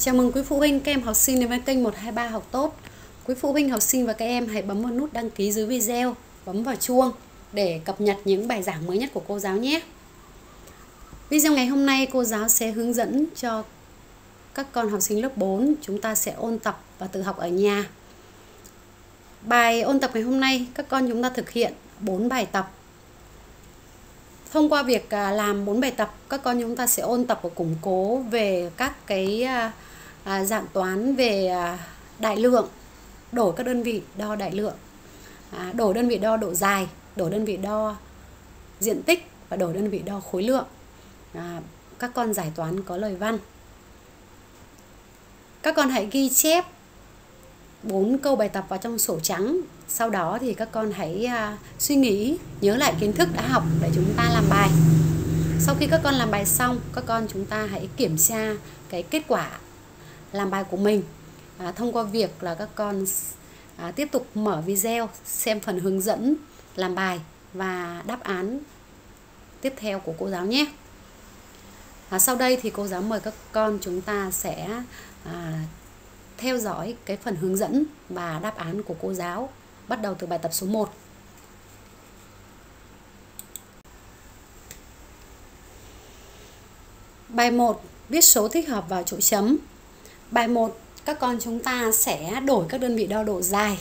Chào mừng quý phụ huynh, các em học sinh đến với kênh 123 học tốt. Quý phụ huynh, học sinh và các em hãy bấm vào nút đăng ký dưới video, bấm vào chuông để cập nhật những bài giảng mới nhất của cô giáo nhé. Video ngày hôm nay cô giáo sẽ hướng dẫn cho các con học sinh lớp 4 chúng ta sẽ ôn tập và tự học ở nhà. Bài ôn tập ngày hôm nay các con chúng ta thực hiện 4 bài tập thông qua việc à, làm bốn bài tập các con chúng ta sẽ ôn tập và củng cố về các cái à, à, dạng toán về à, đại lượng đổi các đơn vị đo đại lượng. À, đổi đơn vị đo độ dài đổi đơn vị đo diện tích và đổi đơn vị đo khối lượng. À, các con giải toán có lời văn. Các con hãy ghi chép bốn câu bài tập vào trong sổ trắng. Sau đó thì các con hãy à, suy nghĩ nhớ lại kiến thức đã học để chúng ta làm bài. Sau khi các con làm bài xong các con chúng ta hãy kiểm tra cái kết quả làm bài của mình à, thông qua việc là các con à, tiếp tục mở video xem phần hướng dẫn làm bài và đáp án tiếp theo của cô giáo nhé à, sau đây thì cô giáo mời các con chúng ta sẽ à, theo dõi cái phần hướng dẫn và đáp án của cô giáo bắt đầu từ bài tập số 1. Bài 1 viết số thích hợp vào chỗ chấm. Bài 1 các con chúng ta sẽ đổi các đơn vị đo độ dài.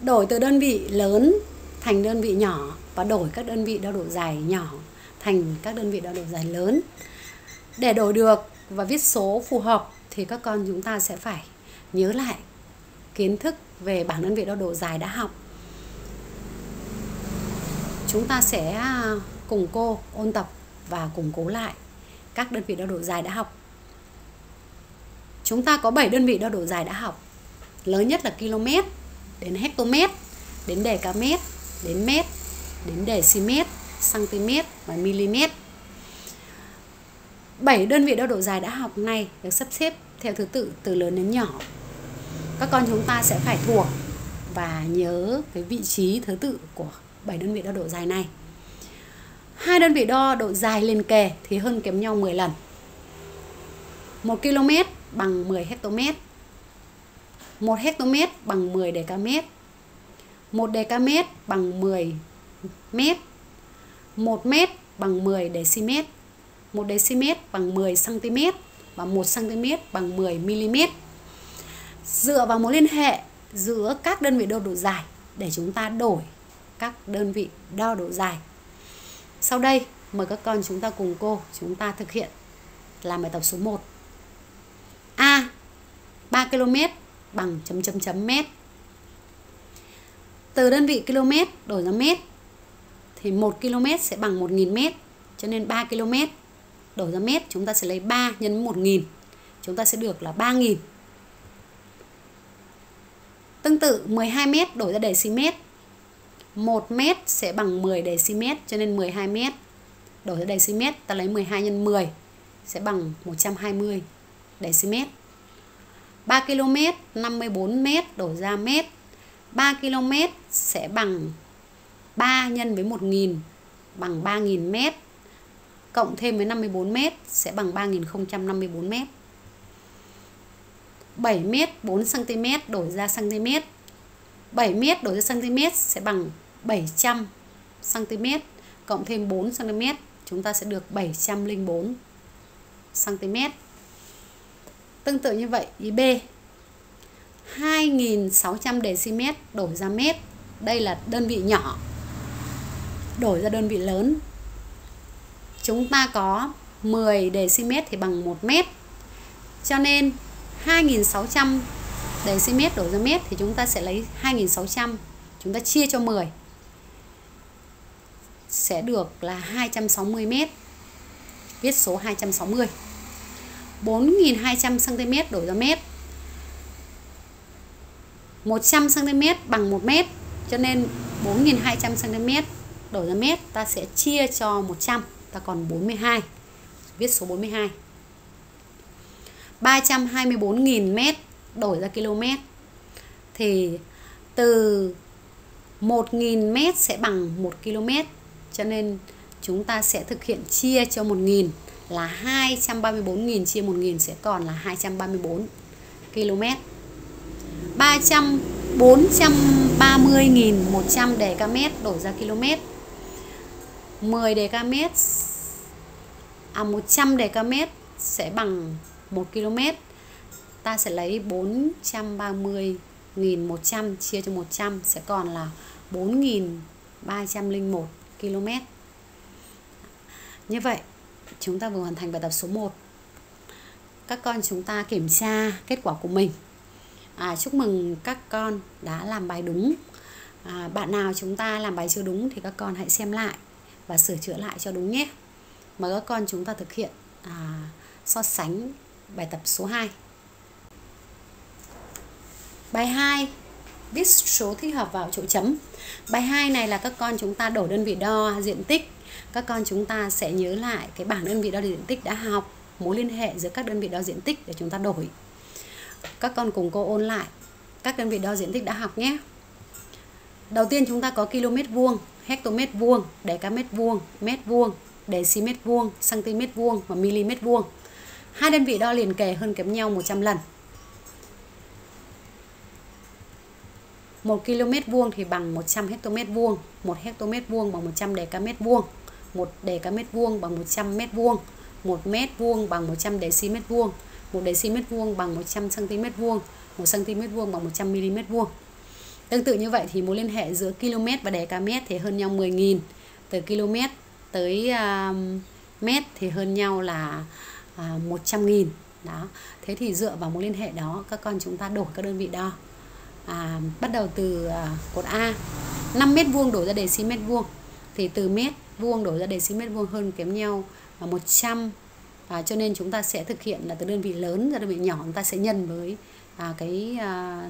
Đổi từ đơn vị lớn thành đơn vị nhỏ và đổi các đơn vị đo độ dài nhỏ thành các đơn vị đo độ dài lớn. Để đổi được và viết số phù hợp thì các con chúng ta sẽ phải nhớ lại kiến thức về bảng đơn vị đo độ dài đã học chúng ta sẽ cùng cô, ôn tập và củng cố lại các đơn vị đo độ dài đã học chúng ta có 7 đơn vị đo độ dài đã học. Lớn nhất là km, đến hectomet, đến decamet đến mét, đến decimet cm và mm 7 đơn vị đo độ dài đã học này được sắp xếp theo thứ tự từ lớn đến nhỏ. Các con chúng ta sẽ phải thuộc và nhớ cái vị trí thứ tự của 7 đơn vị đo độ dài này. Hai đơn vị đo độ dài liền kề thì hơn kém nhau 10 lần. 1 km bằng 10 hectomet. 1 hectomet bằng 10 decamet. 1 decamet bằng 10 mét. 1 mét bằng 10 decimet. 1 decimet bằng 10 cm và 1 cm bằng 10 mm dựa vào mối liên hệ giữa các đơn vị đo độ dài để chúng ta đổi các đơn vị đo độ dài. Sau đây, mời các con chúng ta cùng cô chúng ta thực hiện làm bài tập số 1. A 3 km bằng chấm chấm chấm mét. Từ đơn vị km đổi ra mét, thì 1 km sẽ bằng 1000 mét. Cho nên 3 km đổi ra mét, chúng ta sẽ lấy 3 nhân 1000. Chúng ta sẽ được là 3000 Tương tự 12 mét đổi ra dm. 1 mét sẽ bằng 10 dm cho nên 12 mét. đổi ra dm ta lấy 12 nhân 10 sẽ bằng 120 decimet. 3 km 54 m đổi ra mét. 3 km sẽ bằng 3 nhân với 1000 bằng 3000 m cộng thêm với 54 m sẽ bằng 3054 m. 7 m 4 cm đổi ra cm 7 m đổi ra cm sẽ bằng 700 cm cộng thêm 4 cm chúng ta sẽ được 704 cm tương tự như vậy, ý B. 2600 dm đổi ra mét. Đây là đơn vị nhỏ, đổi ra đơn vị lớn. Chúng ta có 10 dm thì bằng 1 mét. Cho nên 2600 decimet đổi ra mét thì chúng ta sẽ lấy 2600 chúng ta chia cho 10 sẽ được là 260 mét. Viết số 260 4200 cm đổi ra mét 100 cm bằng 1 mét, cho nên 4200 cm đổi ra mét, ta sẽ chia cho 100 ta còn 42 viết số 42 324.000 mét đổi ra km thì từ 1.000 mét sẽ bằng 1 km cho nên chúng ta sẽ thực hiện chia cho 1.000 là 234.000 chia 1.000 sẽ còn là 234 km. 300 430.100 dkm đổi ra km. 10 dkm à 100 dkm sẽ bằng 1 km. Ta sẽ lấy 430.100 chia cho 100 sẽ còn là 4.301 km. Như vậy chúng ta vừa hoàn thành bài tập số 1 các con chúng ta kiểm tra kết quả của mình. À, chúc mừng các con đã làm bài đúng. À, bạn nào chúng ta làm bài chưa đúng thì các con hãy xem lại và sửa chữa lại cho đúng nhé. Mời các con chúng ta thực hiện à, so sánh bài tập số 2 bài 2 viết số thích hợp vào chỗ chấm. Bài 2 này là các con chúng ta đổ đơn vị đo diện tích các con chúng ta sẽ nhớ lại cái bảng đơn vị đo diện tích đã học, mối liên hệ giữa các đơn vị đo diện tích để chúng ta đổi. Các con cùng cô ôn lại các đơn vị đo diện tích đã học nhé. Đầu tiên chúng ta có km vuông, hectomet vuông, decamet vuông, mét vuông, decimet vuông cm vuông và mm vuông. Hai đơn vị đo liền kề hơn kém nhau 100 lần. 1 km vuông thì bằng 100 hectomet vuông 1 hectomet vuông bằng 100 decamet vuông một 1 mét vuông bằng 100 mét vuông. Một mét vuông bằng 100 decimet vuông. Một 1 decimet vuông bằng 100 cm vuông. Một cm vuông bằng 100 mm vuông. Tương tự như vậy thì mối liên hệ giữa km và đề ca mét thì hơn nhau 10.000 từ km tới uh, mét thì hơn nhau là à, uh, 100.000 đó. Thế thì dựa vào mối liên hệ đó các con chúng ta đổi các đơn vị đo. À, bắt đầu từ à, cột A. 5 mét vuông đổi ra đề xi mét vuông thì từ mét vuông đổi ra decimet vuông hơn kém nhau là 100 à, cho nên chúng ta sẽ thực hiện là từ đơn vị lớn ra đơn vị nhỏ chúng ta sẽ nhân với à, cái à,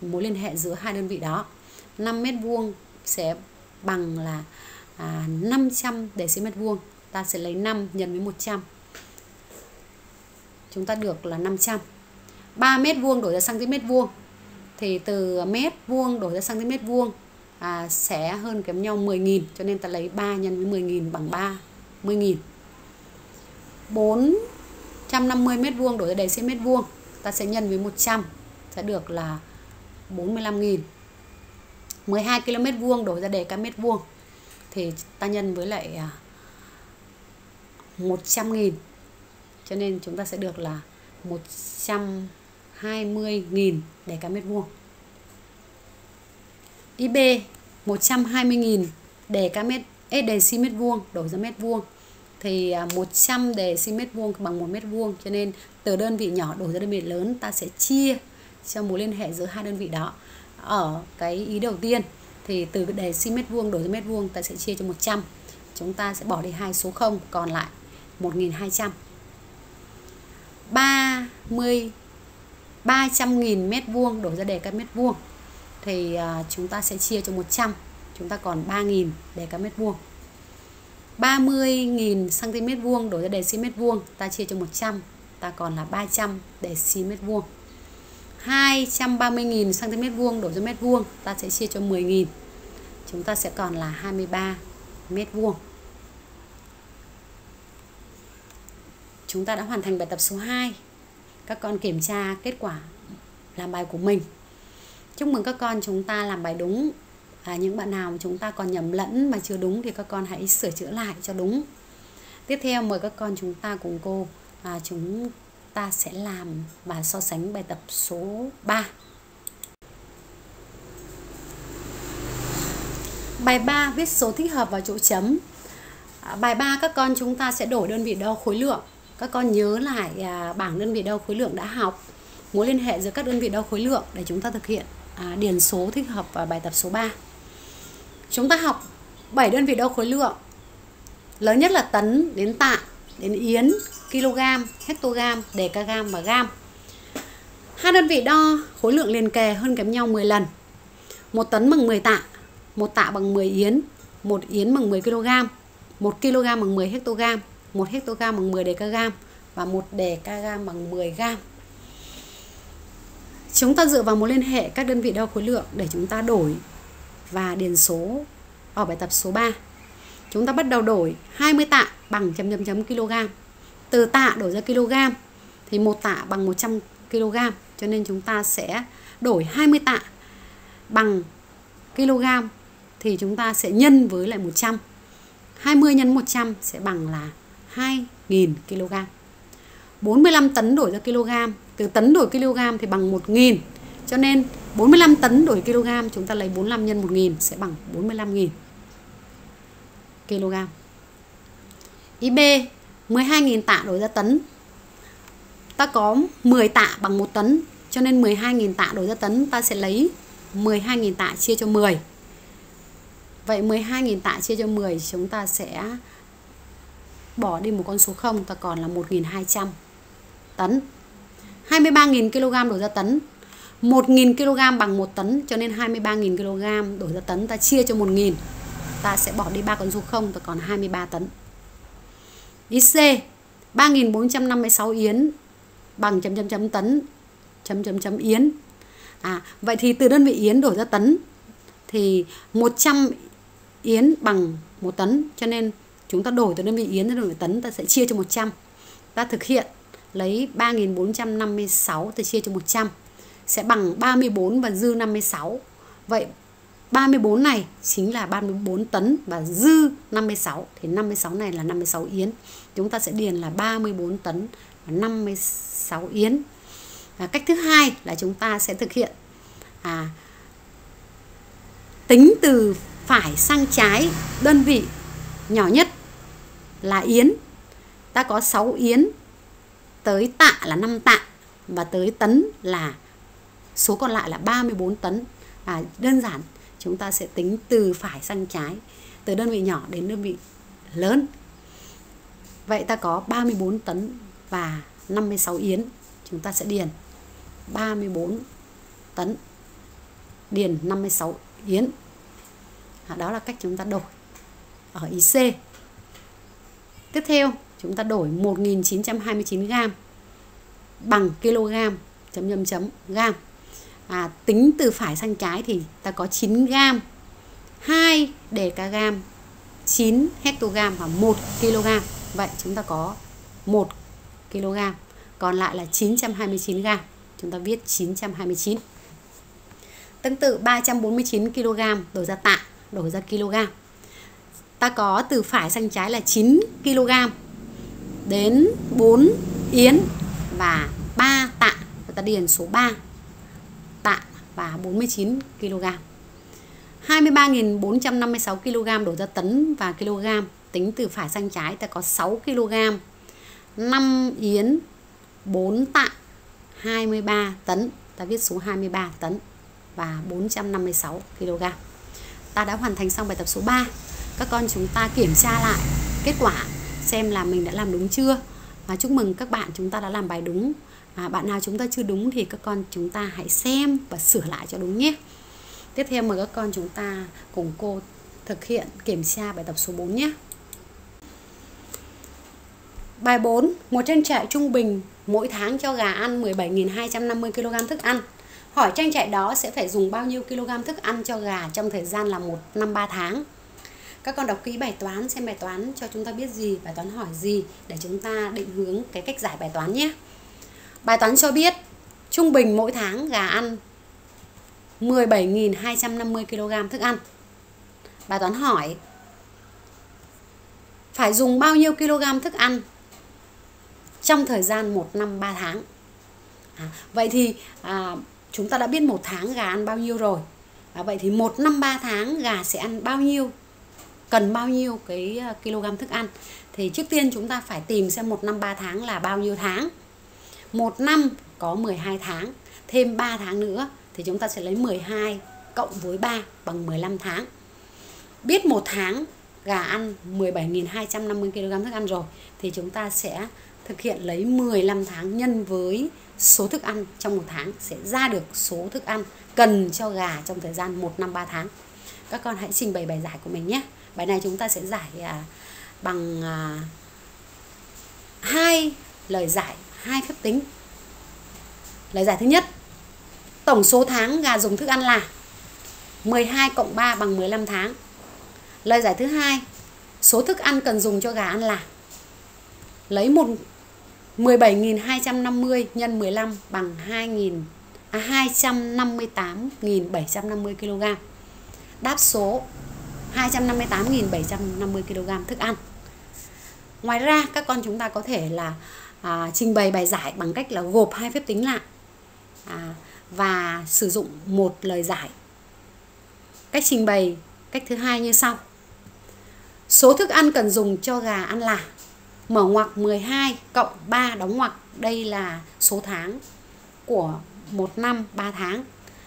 mối liên hệ giữa hai đơn vị đó. 5 mét vuông sẽ bằng là à, 500 decimet vuông. Ta sẽ lấy 5 nhân với 100 chúng ta được là 500 3 mét vuông đổi ra cm vuông. Thì từ mét vuông đổi ra cm vuông à, sẽ hơn kém nhau 10.000 cho nên ta lấy 3 nhân với 10.000 bằng 3 10.000 450 mét vuông đổi ra đấy đầy mét vuông ta sẽ nhân với 100 sẽ được là 45.000 12 km vuông đổi ra đề các mét vuông thì ta nhân với lại à, 100.000 cho nên chúng ta sẽ được là 120.000 để các mét vuông. IB 120.000 đề cả mét đề xi mét vuông đổi ra mét vuông. Thì 100 à, đề xi mét vuông bằng 1 mét vuông cho nên từ đơn vị nhỏ đổi ra đơn vị lớn ta sẽ chia cho mối liên hệ giữa hai đơn vị đó. Ở cái ý đầu tiên thì từ đề xi mét vuông đổi ra mét vuông ta sẽ chia cho 100 chúng ta sẽ bỏ đi hai số 0 còn lại 1200 30 300.000 mét vuông đổi ra đề các mét vuông thì à, chúng ta sẽ chia cho 100 chúng ta còn 3.000 đề các mét vuông. 30.000 cm vuông đổi ra đề xi mét vuông ta chia cho 100 ta còn là 300 đề xi mét vuông. 230.000 cm vuông đổi cho mét vuông ta sẽ chia cho 10.000 chúng ta sẽ còn là 23 mét vuông. Chúng ta đã hoàn thành bài tập số 2 các con kiểm tra kết quả làm bài của mình chúc mừng các con chúng ta làm bài đúng. À, những bạn nào chúng ta còn nhầm lẫn mà chưa đúng thì các con hãy sửa chữa lại cho đúng. Tiếp theo mời các con chúng ta cùng cô. À, chúng ta sẽ làm và so sánh bài tập số 3 Bài 3 viết số thích hợp vào chỗ chấm. À, Bài 3 các con chúng ta sẽ đổi đơn vị đo khối lượng. Các con nhớ lại à, bảng đơn vị đo khối lượng đã học. Mối liên hệ giữa các đơn vị đo khối lượng để chúng ta thực hiện à, điền số thích hợp vào bài tập số 3 Chúng ta học 7 đơn vị đo khối lượng Lớn nhất là tấn đến tạ đến yến, kg, hectogam, dekagam và gam. Hai đơn vị đo khối lượng liền kề hơn kém nhau 10 lần. Một tấn bằng 10 tạ, một tạ bằng 10 yến, một yến bằng 10 kg, một kg bằng 10 hectogam, một hectogam bằng 10 dekagam và một dekagam bằng 10 gam. Chúng ta dựa vào mối liên hệ các đơn vị đo khối lượng để chúng ta đổi và điền số ở bài tập số 3. Chúng ta bắt đầu đổi 20 tạ bằng chấm chấm chấm kg. Từ tạ đổi ra kg thì một tạ bằng 100 kg, cho nên chúng ta sẽ đổi 20 tạ bằng kg thì chúng ta sẽ nhân với lại 100 20 nhân 100 sẽ bằng là 2.000 kg. 45 tấn đổi ra kg từ tấn đổi kg thì bằng 1000 cho nên 45 tấn đổi kg chúng ta lấy 45 nhân 1000 sẽ bằng 45.000 kg IB 12.000 tạ đổi ra tấn. Ta có 10 tạ bằng 1 tấn, cho nên 12.000 tạ đổi ra tấn, ta sẽ lấy 12.000 tạ chia cho 10 Vậy 12.000 tạ chia cho 10 chúng ta sẽ bỏ đi một con số 0 ta còn là 1.200 tấn. 23.000 kg đổi ra tấn. 1.000 kg bằng 1 tấn, cho nên 23.000 kg đổi ra tấn. Ta chia cho 1.000 ta sẽ bỏ đi ba con số 0 và còn 23 tấn. Ý C 3.456 yến bằng chấm chấm chấm tấn, chấm chấm chấm yến. À vậy thì từ đơn vị yến đổi ra tấn thì 100 yến bằng 1 tấn, cho nên chúng ta đổi từ đơn vị yến ra đơn vị tấn, ta sẽ chia cho 100 ta thực hiện lấy 3.456 ta chia cho 100 sẽ bằng 34 và dư 56 vậy 34 này chính là 34 tấn và dư 56 thì 56 này là 56 yến. Chúng ta sẽ điền là 34 tấn và 56 yến. Và cách thứ hai là chúng ta sẽ thực hiện à, tính từ phải sang trái đơn vị nhỏ nhất là yến. Ta có 6 yến tới tạ là 5 tạ và tới tấn là số còn lại là 34 tấn. À, đơn giản chúng ta sẽ tính từ phải sang trái từ đơn vị nhỏ đến đơn vị lớn. Vậy ta có 34 tấn và 56 yến. Chúng ta sẽ điền 34 tấn điền 56 yến. À, đó là cách chúng ta đổi ở IC. Tiếp theo chúng ta đổi 1929 gram bằng kg chấm chấm chấm gam à, tính từ phải sang trái thì ta có 9 gram. 2 đecagam 9 hectogam và 1 kg. Vậy chúng ta có 1 kg còn lại là 929 gram. Chúng ta viết 929 tương tự 349 kg đổi ra tạ đổi ra kg. Ta có từ phải sang trái là 9 kg đến 4 yến và 3 tạ. Và ta điền số 3 tạ và 49 kg 23.456 kg đổ ra tấn và kg tính từ phải sang trái, ta có 6 kg 5 yến 4 tạ 23 tấn. Ta viết số 23 tấn và 456 kg ta đã hoàn thành xong bài tập số 3 các con chúng ta kiểm tra lại kết quả xem là mình đã làm đúng chưa và chúc mừng các bạn chúng ta đã làm bài đúng à, bạn nào chúng ta chưa đúng thì các con chúng ta hãy xem và sửa lại cho đúng nhé tiếp theo mời các con chúng ta cùng cô thực hiện kiểm tra bài tập số 4 nhé Bài 4, một trang trại trung bình mỗi tháng cho gà ăn 17.250 kg thức ăn. Hỏi trang trại đó sẽ phải dùng bao nhiêu kg thức ăn cho gà trong thời gian là 1 năm 3 tháng. Các con đọc kỹ bài toán xem bài toán cho chúng ta biết gì, bài toán hỏi gì để chúng ta định hướng cái cách giải bài toán nhé. Bài toán cho biết trung bình mỗi tháng gà ăn 17.250 kg thức ăn. Bài toán hỏi phải dùng bao nhiêu kg thức ăn trong thời gian 1 năm 3 tháng. À, vậy thì à, chúng ta đã biết một tháng gà ăn bao nhiêu rồi. À, vậy thì một năm 3 tháng gà sẽ ăn bao nhiêu cần bao nhiêu cái ờ, kg thức ăn thì trước tiên chúng ta phải tìm xem một năm 3 tháng là bao nhiêu tháng một năm có 12 tháng, thêm 3 tháng nữa thì chúng ta sẽ lấy 12 cộng với 3 bằng 15 tháng biết một tháng gà ăn 17.250 kg thức ăn rồi thì chúng ta sẽ thực hiện lấy 15 tháng nhân với số thức ăn trong một tháng, sẽ ra được số thức ăn cần cho gà trong thời gian 1 năm 3 tháng. Các con hãy trình bày bài giải của mình nhé. Bài này chúng ta sẽ giải à, bằng à, hai lời giải, hai phép tính. Lời giải thứ nhất, tổng số tháng gà dùng thức ăn là 12 cộng 3 bằng 15 tháng. Lời giải thứ hai, số thức ăn cần dùng cho gà ăn là lấy một 17.250 nhân 15 bằng 2.000 à, 258.750 kg. Đáp số 258.750 kg thức ăn. Ngoài ra các con chúng ta có thể là à, trình bày bài giải bằng cách là gộp hai phép tính lại à, và sử dụng một lời giải. Cách trình bày cách thứ hai như sau. Số thức ăn cần dùng cho gà ăn là mở ngoặc 12 cộng 3 đóng ngoặc. Đây là số tháng của 1 năm 3 tháng.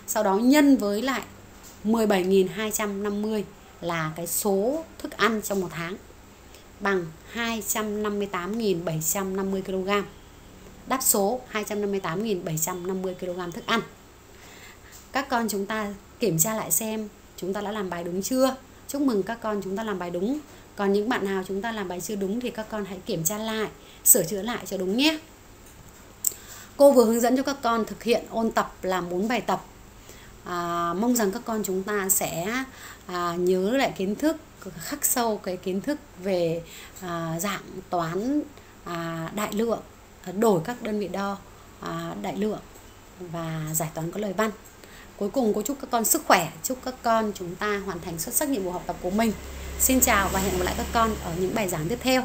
Sau đó nhân với lại 17.250 là cái số thức ăn trong một tháng bằng 258.750 kg. Đáp số 258.750 kg thức ăn. Các con chúng ta kiểm tra lại xem chúng ta đã làm bài đúng chưa. Chúc mừng các con chúng ta làm bài đúng. Còn những bạn nào chúng ta làm bài chưa đúng thì các con hãy kiểm tra lại, sửa chữa lại cho đúng nhé. Cô vừa hướng dẫn cho các con thực hiện ôn tập làm 4 bài tập. À, mong rằng các con chúng ta sẽ à, nhớ lại kiến thức khắc sâu cái kiến thức về à, dạng toán à, đại lượng à, đổi các đơn vị đo à, đại lượng và giải toán có lời văn. Cuối cùng cô chúc các con sức khỏe chúc các con chúng ta hoàn thành xuất sắc nhiệm vụ học tập của mình. Xin chào và hẹn gặp lại các con ở những bài giảng tiếp theo.